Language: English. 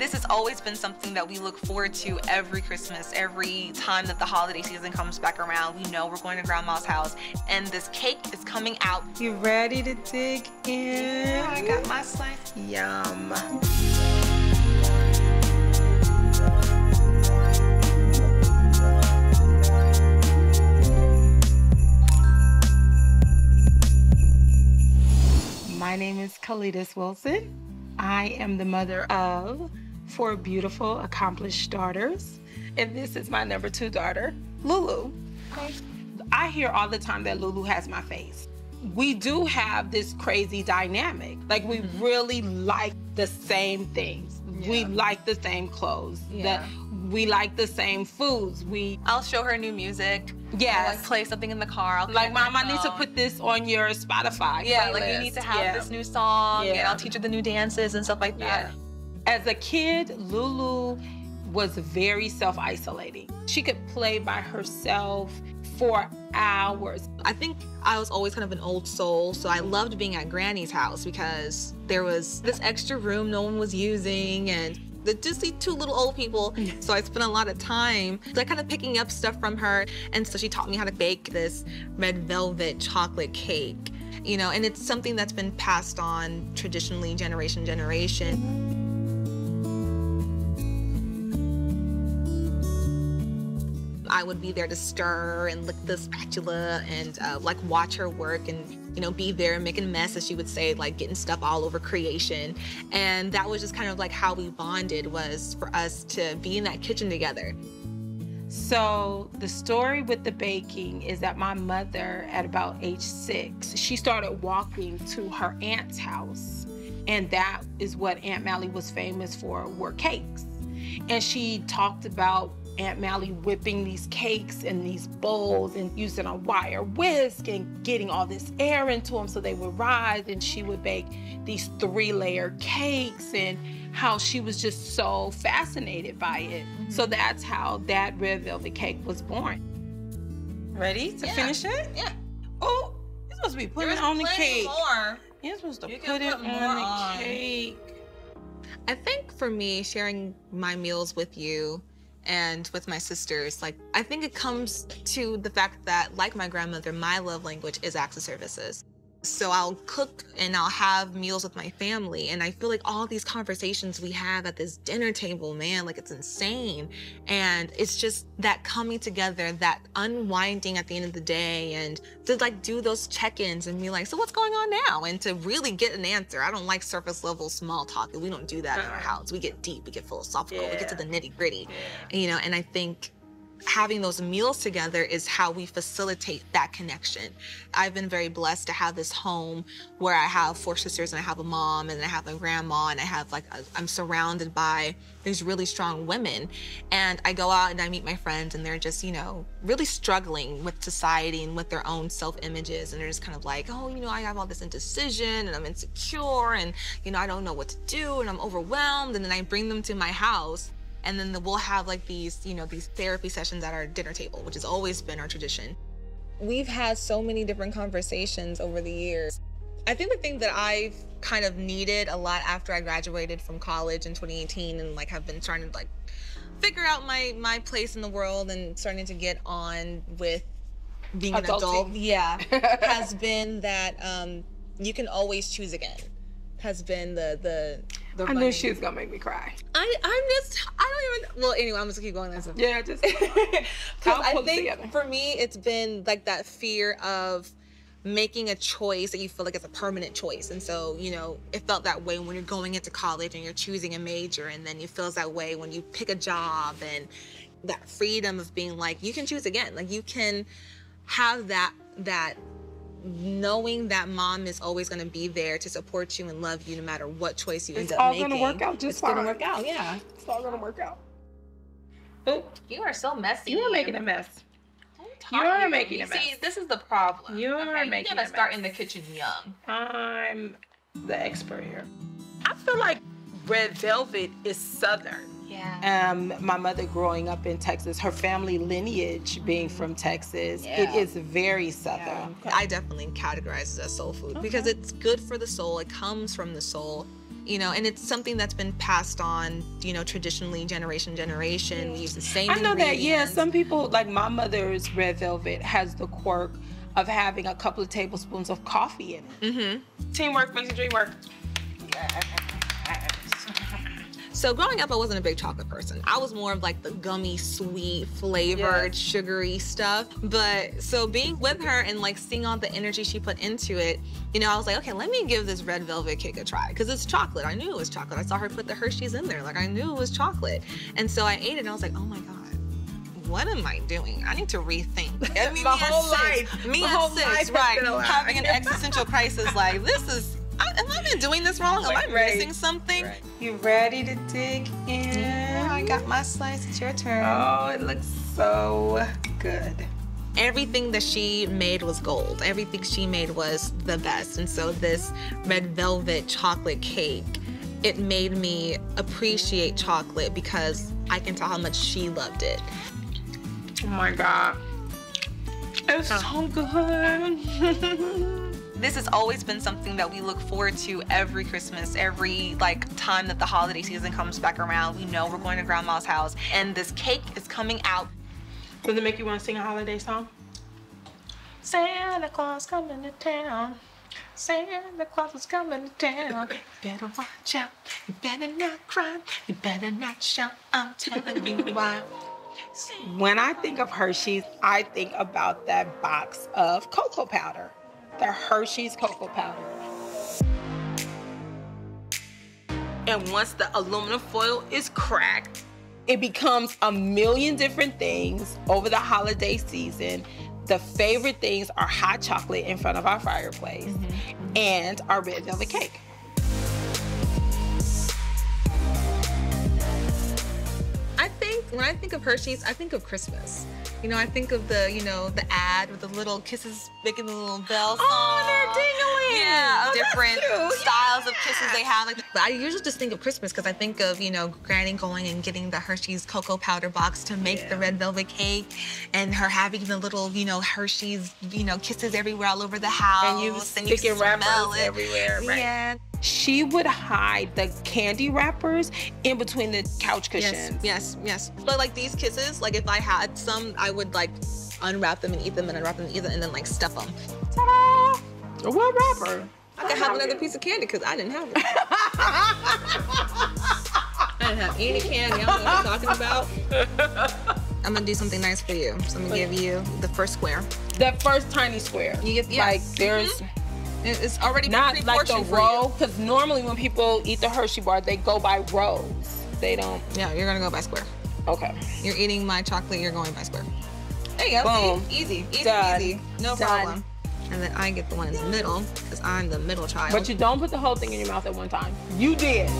This has always been something that we look forward to every Christmas, every time that the holiday season comes back around. We know we're going to grandma's house and this cake is coming out. You ready to dig in? Yeah, I got my slice. Yum. My name is Coledias Wilson. I am the mother of four beautiful, accomplished daughters. And this is my number two daughter, Lulu. Okay. I hear all the time that Lulu has my face. We do have this crazy dynamic. Like, we mm-hmm. really like the same things. Yeah. We like the same clothes. Yeah. we like the same foods. We I'll show her new music. Yeah. Like play something in the car. I'll like, mom, I need to put this on your Spotify. Yeah, playlist. like you need to have yeah. this new song, yeah. and I'll teach her the new dances and stuff like that. Yeah. As a kid, Lulu was very self-isolating. She could play by herself for hours. I think I was always kind of an old soul, so I loved being at Granny's house because there was this extra room no one was using and the just these two little old people. So I spent a lot of time like kind of picking up stuff from her. And so she taught me how to bake this red velvet chocolate cake. You know, and it's something that's been passed on traditionally generation to generation. I would be there to stir and lick the spatula and uh, like watch her work and you know be there and making a mess as she would say like getting stuff all over creation. And that was just kind of like how we bonded was for us to be in that kitchen together. So the story with the baking is that my mother at about age six she started walking to her aunt's house. And that is what Aunt Mallie was famous for were cakes. And she talked about Aunt Mallie whipping these cakes in these bowls and using a wire whisk and getting all this air into them so they would rise. And she would bake these three layer cakes and how she was just so fascinated by it. Mm-hmm. So that's how that red velvet cake was born. Ready to yeah. finish it? Yeah. Oh, you're supposed to be putting it on the cake. More. You're supposed to you put it put on the on. cake. I think for me, sharing my meals with you and with my sisters, like I think it comes to the fact that, like my grandmother, my love language is acts of services. So I'll cook and I'll have meals with my family. And I feel like all these conversations we have at this dinner table, man, like it's insane. And it's just that coming together, that unwinding at the end of the day and to like do those check-ins and be like, so what's going on now? And to really get an answer. I don't like surface level small talk. We don't do that in our uh-uh. house. We get deep, we get philosophical, yeah. we get to the nitty gritty. Yeah. You know, and I think having those meals together is how we facilitate that connection. I've been very blessed to have this home where I have four sisters and I have a mom and I have a grandma and I have like, i am surrounded by these really strong women. And I go out and I meet my friends and they're just, you know, really struggling with society and with their own self images. And they're just kind of like, oh, you know, I have all this indecision and I'm insecure and, you know, I don't know what to do and I'm overwhelmed. And then I bring them to my house and then the, we'll have like these, you know, these therapy sessions at our dinner table, which has always been our tradition. We've had so many different conversations over the years. I think the thing that I've kind of needed a lot after I graduated from college in 2018 and like have been trying to like figure out my my place in the world and starting to get on with being an adult, yeah, has been that um, you can always choose again. Has been the the the I knew she was gonna make me cry. I I'm just I don't even well anyway I'm just gonna keep going. Yeah, just because I think for me it's been like that fear of making a choice that you feel like it's a permanent choice and so you know it felt that way when you're going into college and you're choosing a major and then it feels that way when you pick a job and that freedom of being like you can choose again like you can have that that knowing that mom is always going to be there to support you and love you no matter what choice you it's end up making. It's all going to work out just it's fine. It's going to work out, yeah. It's all going to work out. You are so messy. You are making a mess. You are making a mess. See, this is the problem. You are okay, making. You gotta start in the kitchen young. I'm the expert here. I feel like red velvet is southern. Yeah. Um, my mother growing up in Texas, her family lineage being from Texas, yeah. it is very southern. Yeah. I definitely categorize it as soul food okay. because it's good for the soul. It comes from the soul. you know, and it's something that's been passed on, you know, traditionally, generation, to generation. We use the same. I know that. Yeah, some people like my mother's red velvet has the quirk of having a couple of tablespoons of coffee in it. Mm-hmm. Teamwork makes the dream work. So growing up, I wasn't a big chocolate person. I was more of like the gummy, sweet, flavored, Yes. sugary stuff. But so being with her and like seeing all the energy she put into it, you know, I was like, okay, let me give this red velvet cake a try because it's chocolate. I knew it was chocolate. I saw her put the Hershey's in there. Like I knew it was chocolate. And so I ate it and I was like, oh my God. What am I doing? I need to rethink. My me whole six- life. Me My at whole six, life right? been a lie. Having an existential crisis like this is. I, am I been doing this wrong? Am I Right. missing something? You ready to dig in? Yeah, I got my slice. It's your turn. Oh, it looks so good. Everything that she made was gold. Everything she made was the best. And so this red velvet chocolate cake, it made me appreciate chocolate because I can tell how much she loved it. Oh my god. It's oh. so good. This has always been something that we look forward to every Christmas, every like time that the holiday season comes back around. We know we're going to grandma's house and this cake is coming out. Does it make you want to sing a holiday song? Santa Claus coming to town. Santa Claus is coming to town. You better watch out. You better not cry. You better not shout. I'm telling you why. When I think of Hershey's, I think about that box of cocoa powder. The Hershey's cocoa powder. And once the aluminum foil is cracked, it becomes a million different things over the holiday season. The favorite things are hot chocolate in front of our fireplace mm-hmm. and our red velvet cake. I think when I think of Hershey's, I think of Christmas. You know, I think of the, you know, the ad with the little kisses making the little bell oh, song. Oh, they're dingling. Yeah, Oh, different styles of Yeah. kisses they have. Like, but I usually just think of Christmas because I think of, you know, Granny going and getting the Hershey's cocoa powder box to make the Yeah. red velvet cake, and her having the little, you know, Hershey's, you know, kisses everywhere all over the house, And you sticking smell wrappers it. everywhere, right? Yeah. She would hide the candy wrappers in between the couch cushions. yes, yes. But like these kisses, like if I had some, I would like unwrap them and eat them and unwrap them and eat them and then like stuff them. Ta-da! What wrapper? I could have another piece of candy because I didn't have it. I didn't have any candy. I don't know what I'm talking about. I'm gonna do something nice for you. So I'm gonna give you the first square. That first tiny square. You get yeah. Like there's It- It's already not like the pre-portioned for you. row, because normally when people eat the Hershey bar, they go by rows. They don't. Yeah, you're gonna go by square. Okay. You're eating my chocolate. You're going by square. There you go. Boom. Easy, easy, Done. easy. No Done. problem. And then I get the one in the middle because I'm the middle child. But you don't put the whole thing in your mouth at one time. You did.